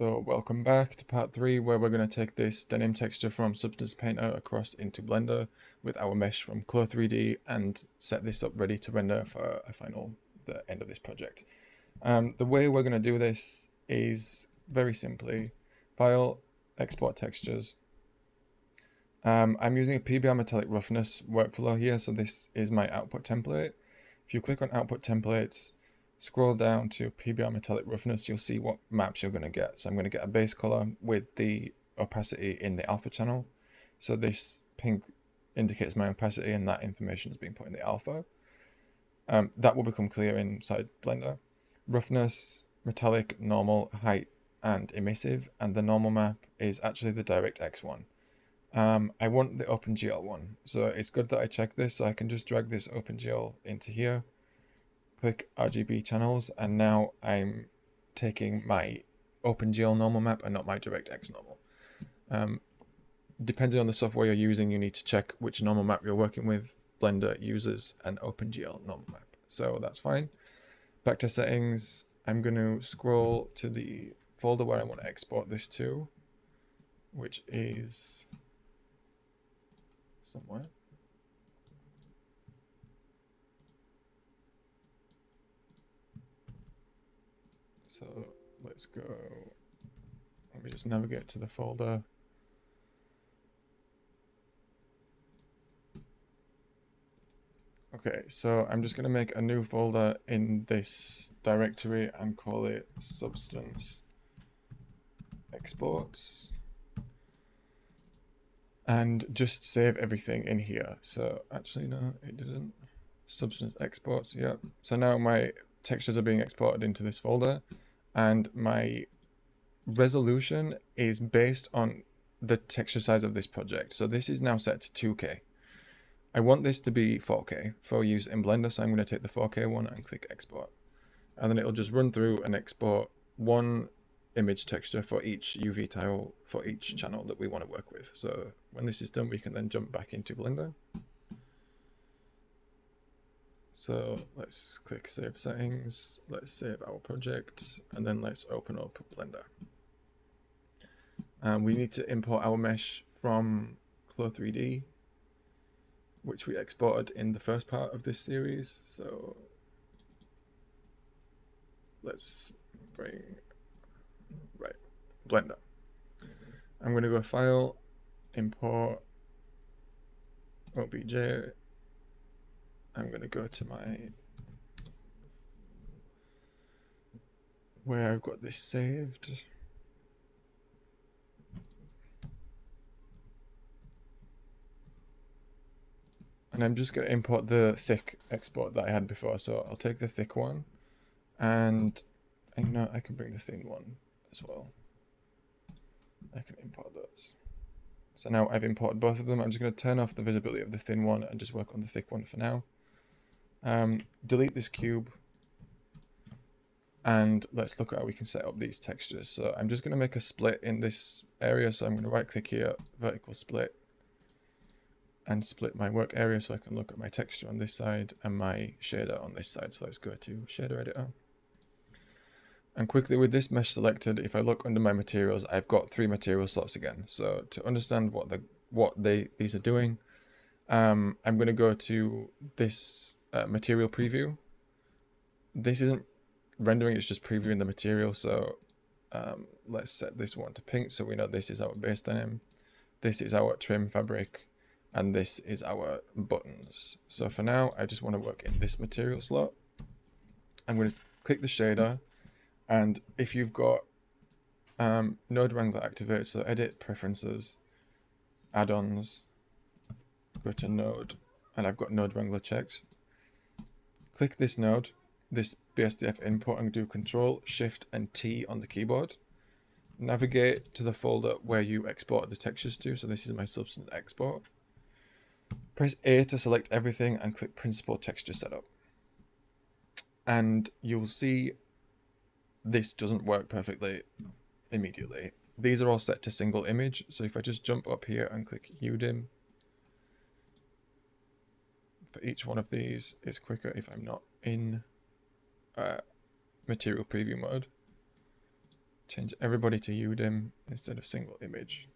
So welcome back to part 3 where we're going to take this denim texture from Substance Painter across into Blender with our mesh from Clo 3D and set this up ready to render for a final, the end of this project. Um, the way we're going to do this is very simply File, Export Textures. Um, I'm using a PBR Metallic Roughness workflow here, so this is my output template. If you click on Output Templates, scroll down to PBR metallic roughness, you'll see what maps you're going to get. So I'm going to get a base color with the opacity in the alpha channel. So this pink indicates my opacity and that information is being put in the alpha. Um, that will become clear inside Blender. Roughness, metallic, normal, height, and emissive. And the normal map is actually the DirectX one. Um, I want the OpenGL one. So it's good that I check this. So I can just drag this OpenGL into here click RGB channels and now I'm taking my OpenGL normal map and not my DirectX normal. Um, depending on the software you're using, you need to check which normal map you're working with. Blender uses an OpenGL normal map, so that's fine. Back to settings, I'm going to scroll to the folder where I want to export this to, which is somewhere. So let's go, let me just navigate to the folder. Okay, so I'm just going to make a new folder in this directory and call it substance exports and just save everything in here. So actually, no, it didn't. Substance exports, yep. So now my textures are being exported into this folder and my resolution is based on the texture size of this project. So this is now set to 2K. I want this to be 4K for use in Blender, so I'm going to take the 4K one and click export. And then it'll just run through and export one image texture for each UV tile for each channel that we want to work with. So when this is done, we can then jump back into Blender. So let's click save settings, let's save our project, and then let's open up Blender. And we need to import our mesh from Clo 3D, which we exported in the first part of this series. So let's bring, right, Blender. I'm going to go File, Import, OBJ, I'm going to go to my where I've got this saved. And I'm just going to import the thick export that I had before. So I'll take the thick one and I know I can bring the thin one as well. I can import those. So now I've imported both of them. I'm just going to turn off the visibility of the thin one and just work on the thick one for now. Um, delete this cube. And let's look at how we can set up these textures. So I'm just going to make a split in this area. So I'm going to right click here, vertical split, and split my work area so I can look at my texture on this side and my shader on this side. So let's go to shader editor. And quickly with this mesh selected, if I look under my materials, I've got three material slots again. So to understand what the what they these are doing, um, I'm going to go to this uh, material preview. This isn't rendering, it's just previewing the material. So um, let's set this one to pink so we know this is our base denim. This is our trim fabric and this is our buttons. So for now, I just want to work in this material slot. I'm going to click the shader and if you've got um, Node Wrangler activated, so edit preferences, add-ons, go to node, and I've got Node Wrangler checked. Click this node, this BSDF input and do Control, Shift and T on the keyboard. Navigate to the folder where you export the textures to. So this is my substance export. Press A to select everything and click Principled Texture Setup. And you'll see this doesn't work perfectly immediately. These are all set to single image. So if I just jump up here and click UDIM, for each one of these is quicker if I'm not in uh, material preview mode change everybody to UDIM instead of single image.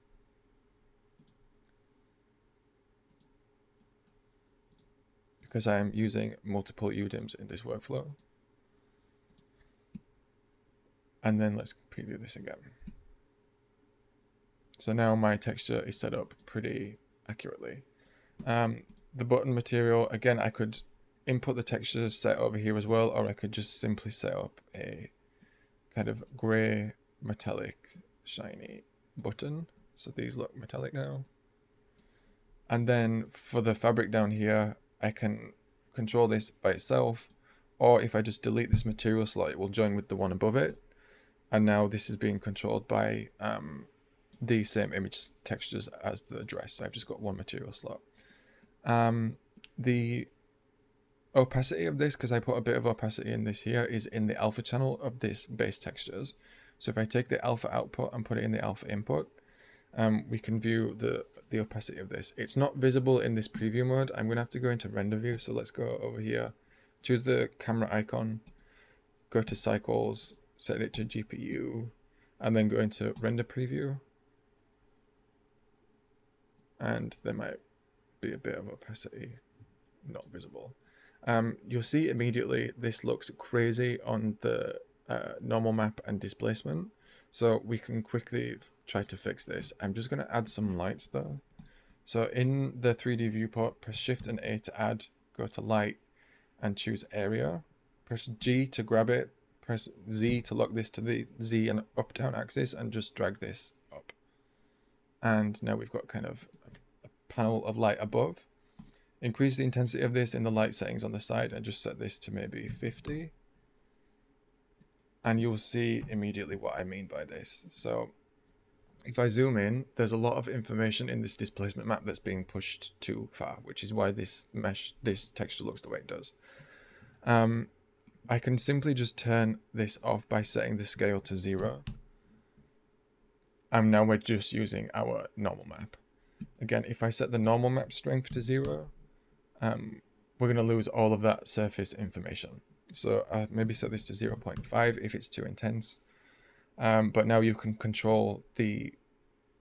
Because I am using multiple UDIMs in this workflow. And then let's preview this again. So now my texture is set up pretty accurately. Um, the button material, again, I could input the texture set over here as well, or I could just simply set up a kind of gray metallic shiny button. So these look metallic now. And then for the fabric down here, I can control this by itself, or if I just delete this material slot, it will join with the one above it. And now this is being controlled by um, the same image textures as the dress. So I've just got one material slot. Um, the opacity of this, because I put a bit of opacity in this here, is in the alpha channel of this base textures. So if I take the alpha output and put it in the alpha input, um, we can view the, the opacity of this. It's not visible in this preview mode. I'm going to have to go into render view. So let's go over here, choose the camera icon, go to cycles, set it to GPU, and then go into render preview. And there might be a bit of opacity not visible. Um, you'll see immediately this looks crazy on the uh, normal map and displacement. So we can quickly try to fix this. I'm just going to add some lights though. So in the 3D viewport, press Shift and A to add, go to light and choose area. Press G to grab it, press Z to lock this to the Z and up down axis and just drag this up. And now we've got kind of panel of light above. Increase the intensity of this in the light settings on the side and just set this to maybe 50. And you'll see immediately what I mean by this. So if I zoom in, there's a lot of information in this displacement map that's being pushed too far, which is why this mesh, this texture looks the way it does. Um, I can simply just turn this off by setting the scale to zero. And now we're just using our normal map. Again, if I set the normal map strength to zero, um, we're going to lose all of that surface information. So uh, maybe set this to 0.5 if it's too intense. Um, but now you can control the,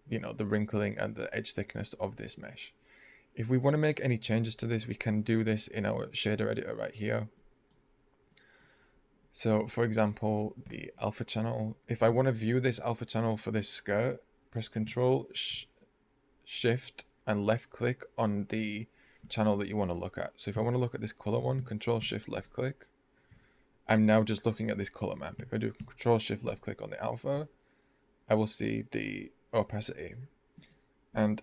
you know, the wrinkling and the edge thickness of this mesh. If we want to make any changes to this, we can do this in our shader editor right here. So for example, the alpha channel, if I want to view this alpha channel for this skirt, press control, sh shift and left click on the channel that you want to look at. So if I want to look at this color one, control shift left click, I'm now just looking at this color map. If I do control shift left click on the alpha, I will see the oh, opacity. And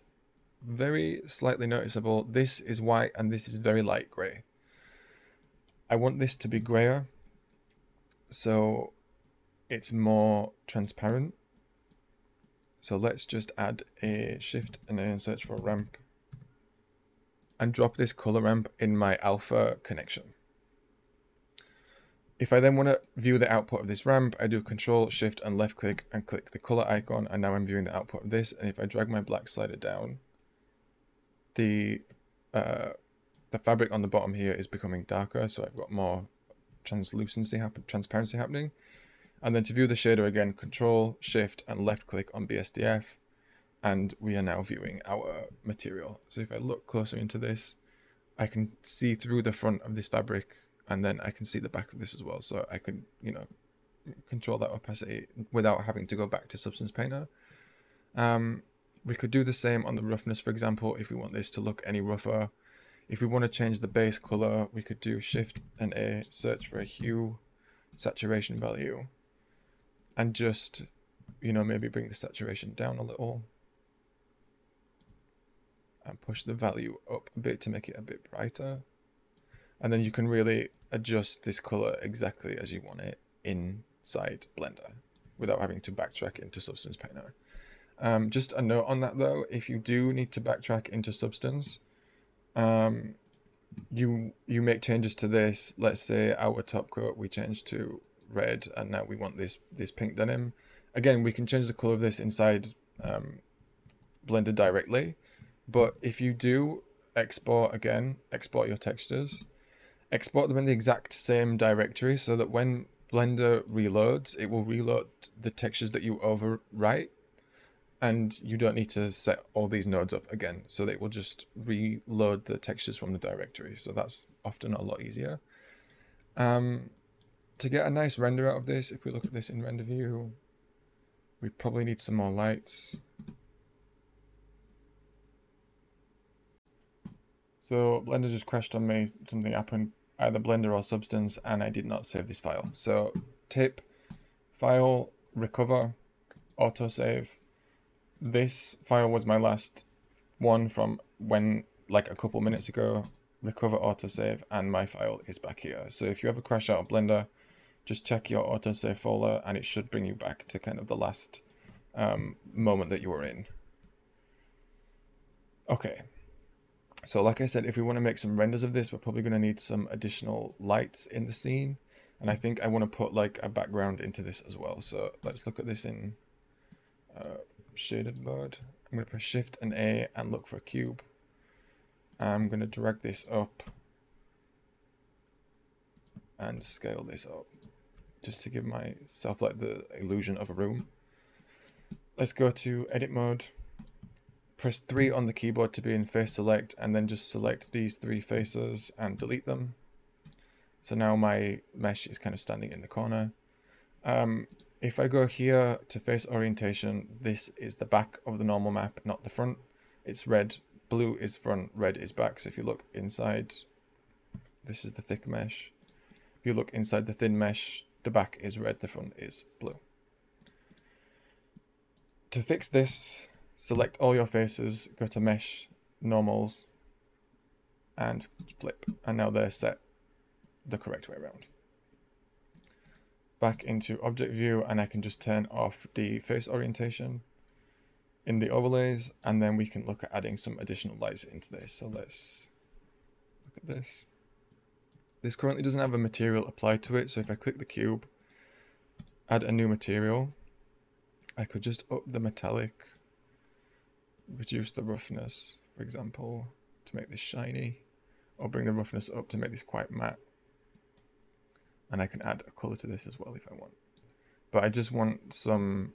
very slightly noticeable, this is white and this is very light gray. I want this to be grayer, so it's more transparent. So let's just add a shift and then search for ramp and drop this color ramp in my alpha connection. If I then want to view the output of this ramp, I do control shift and left click and click the color icon and now I'm viewing the output of this and if I drag my black slider down, the uh, the fabric on the bottom here is becoming darker so I've got more translucency transparency happening. And then to view the shader again, control shift and left click on BSDF and we are now viewing our material. So if I look closer into this, I can see through the front of this fabric and then I can see the back of this as well. So I can, you know, control that opacity without having to go back to Substance Painter. Um, we could do the same on the roughness, for example, if we want this to look any rougher. If we want to change the base color, we could do Shift and A, search for a hue, saturation value, and just, you know, maybe bring the saturation down a little and push the value up a bit to make it a bit brighter. And then you can really adjust this color exactly as you want it inside Blender without having to backtrack into Substance Painter. Um, just a note on that though, if you do need to backtrack into Substance, um, you you make changes to this. Let's say our top coat we change to red, and now we want this this pink denim. Again, we can change the color of this inside um, Blender directly, but if you do export again, export your textures, export them in the exact same directory so that when Blender reloads, it will reload the textures that you overwrite and you don't need to set all these nodes up again. So they will just reload the textures from the directory. So that's often a lot easier. Um, to get a nice render out of this, if we look at this in render view, we probably need some more lights. So Blender just crashed on me, something happened, either Blender or Substance, and I did not save this file. So tip, file, recover, autosave. This file was my last one from when, like a couple minutes ago, recover autosave, and my file is back here. So if you ever crash out of Blender, just check your autosave folder and it should bring you back to kind of the last um, moment that you were in. Okay, so like I said, if we want to make some renders of this, we're probably going to need some additional lights in the scene. And I think I want to put like a background into this as well. So let's look at this in uh, shaded mode. I'm going to press Shift and A and look for a cube. I'm going to drag this up and scale this up just to give myself like the illusion of a room. Let's go to edit mode press 3 on the keyboard to be in face select and then just select these three faces and delete them. So now my mesh is kind of standing in the corner. Um, if I go here to face orientation, this is the back of the normal map, not the front. It's red, blue is front, red is back. So if you look inside, this is the thick mesh. If you look inside the thin mesh, the back is red, the front is blue. To fix this, select all your faces, go to mesh, normals, and flip. And now they're set the correct way around. Back into object view and I can just turn off the face orientation in the overlays and then we can look at adding some additional lights into this. So let's look at this. This currently doesn't have a material applied to it. So if I click the cube, add a new material, I could just up the metallic reduce the roughness, for example, to make this shiny, or bring the roughness up to make this quite matte. And I can add a color to this as well if I want. But I just want some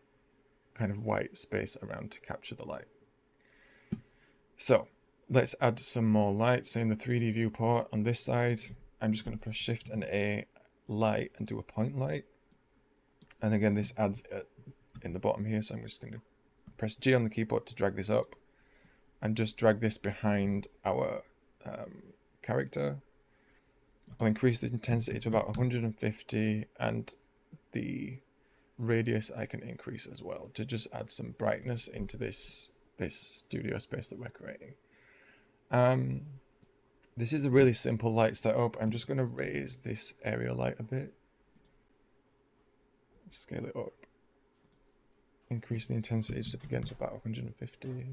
kind of white space around to capture the light. So let's add some more light. So in the 3D viewport on this side, I'm just going to press Shift and A light and do a point light. And again, this adds it in the bottom here. So I'm just going to press G on the keyboard to drag this up and just drag this behind our um, character. I'll increase the intensity to about 150 and the radius I can increase as well to just add some brightness into this this studio space that we're creating. Um, this is a really simple light setup. I'm just going to raise this area light a bit. Scale it up increase the intensity to again to about 150,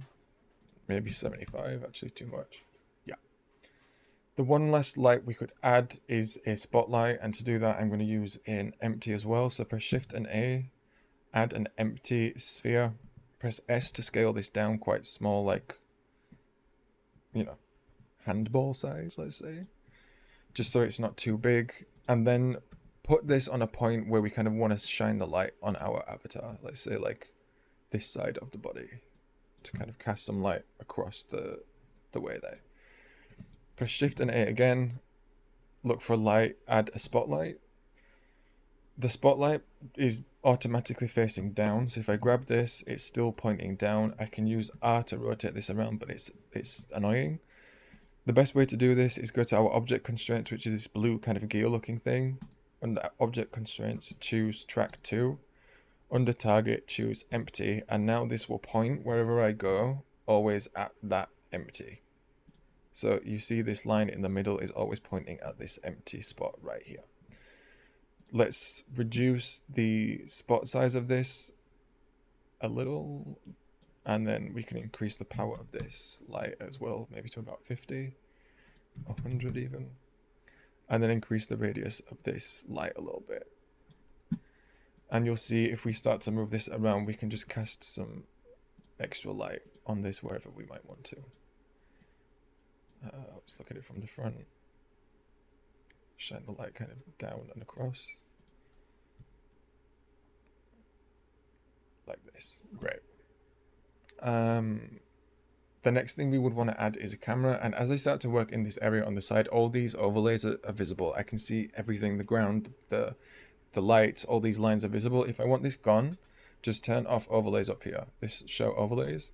maybe 75, actually too much. Yeah. The one last light we could add is a spotlight, and to do that I'm going to use an empty as well. So press Shift and A, add an empty sphere, press S to scale this down quite small, like, you know, handball size, let's say. Just so it's not too big. And then put this on a point where we kind of want to shine the light on our avatar. Let's say like this side of the body to kind of cast some light across the the way there. Press Shift and A again. Look for light. Add a spotlight. The spotlight is automatically facing down. So if I grab this, it's still pointing down. I can use R to rotate this around, but it's it's annoying. The best way to do this is go to our object constraints, which is this blue kind of gear looking thing under object constraints, choose Track To. Under target, choose empty. And now this will point wherever I go, always at that empty. So you see this line in the middle is always pointing at this empty spot right here. Let's reduce the spot size of this a little. And then we can increase the power of this light as well, maybe to about 50, 100 even. And then increase the radius of this light a little bit. And you'll see if we start to move this around, we can just cast some extra light on this wherever we might want to. Uh, let's look at it from the front. Shine the light kind of down and across. Like this. Great. Um, the next thing we would want to add is a camera. And as I start to work in this area on the side, all these overlays are, are visible. I can see everything, the ground, the, the lights, all these lines are visible. If I want this gone, just turn off overlays up here. This show overlays.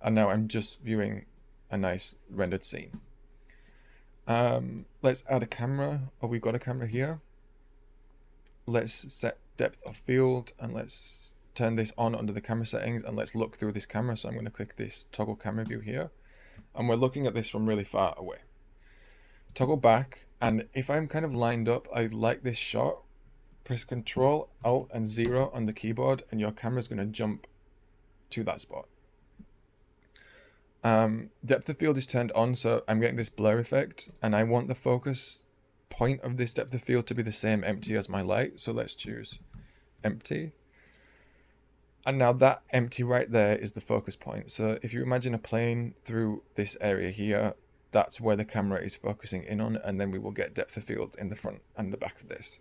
And now I'm just viewing a nice rendered scene. Um, let's add a camera. Oh, we've got a camera here. Let's set depth of field and let's turn this on under the camera settings and let's look through this camera. So I'm going to click this toggle camera view here and we're looking at this from really far away. Toggle back and if I'm kind of lined up, I like this shot. Press Control, Alt and zero on the keyboard and your camera is going to jump to that spot. Um, depth of field is turned on, so I'm getting this blur effect, and I want the focus point of this depth of field to be the same empty as my light. So let's choose empty. And now that empty right there is the focus point. So if you imagine a plane through this area here, that's where the camera is focusing in on, and then we will get depth of field in the front and the back of this.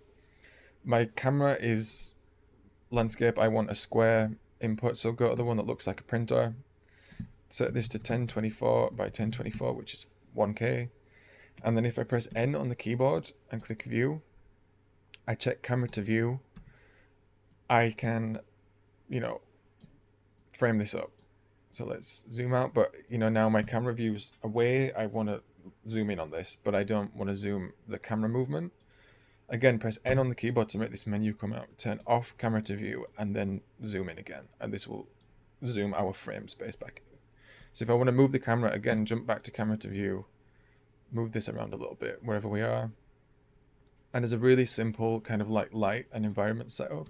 My camera is landscape. I want a square input, so go to the one that looks like a printer set this to 1024 by 1024, which is 1K. And then if I press N on the keyboard and click view, I check camera to view, I can, you know, frame this up. So let's zoom out, but you know, now my camera view's away. I want to zoom in on this, but I don't want to zoom the camera movement. Again, press N on the keyboard to make this menu come out. Turn off camera to view and then zoom in again. And this will zoom our frame space back so if I want to move the camera again, jump back to camera to view, move this around a little bit wherever we are. And there's a really simple kind of like light and environment setup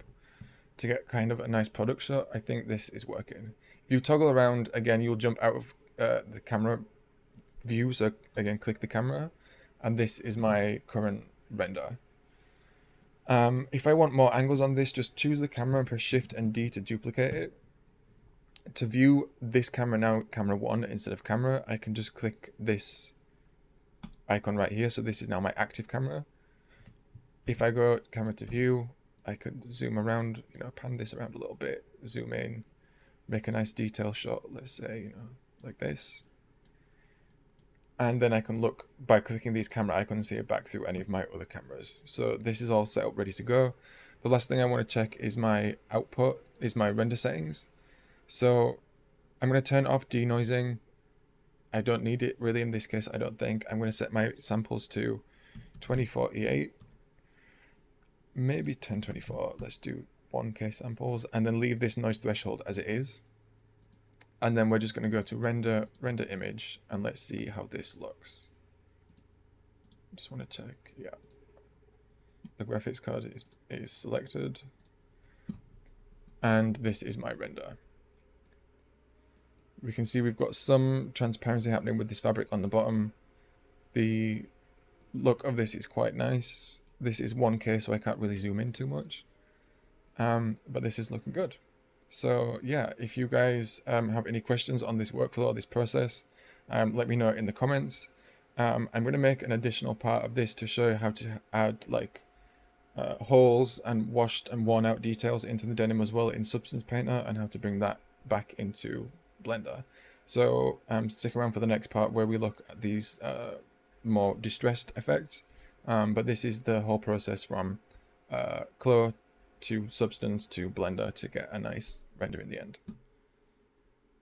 to get kind of a nice product shot. I think this is working. If you toggle around again, you'll jump out of uh, the camera view. So again, click the camera and this is my current render. Um, if I want more angles on this, just choose the camera and press shift and D to duplicate it to view this camera now, camera one instead of camera, I can just click this icon right here. So this is now my active camera. If I go camera to view, I could zoom around, you know, pan this around a little bit, zoom in, make a nice detail shot, let's say, you know, like this. And then I can look by clicking these camera icons here back through any of my other cameras. So this is all set up, ready to go. The last thing I want to check is my output, is my render settings. So I'm going to turn off denoising. I don't need it really in this case, I don't think. I'm going to set my samples to 2048. Maybe 1024. Let's do 1k samples and then leave this noise threshold as it is. And then we're just going to go to render, render image and let's see how this looks. Just want to check, yeah. The graphics card is, is selected. And this is my render we can see we've got some transparency happening with this fabric on the bottom. The look of this is quite nice. This is 1K, so I can't really zoom in too much. Um, but this is looking good. So yeah, if you guys um, have any questions on this workflow or this process, um, let me know in the comments. Um, I'm going to make an additional part of this to show you how to add like uh, holes and washed and worn out details into the denim as well in Substance Painter and how to bring that back into Blender. So um, stick around for the next part where we look at these uh, more distressed effects. Um, but this is the whole process from uh, to Substance to Blender to get a nice render in the end.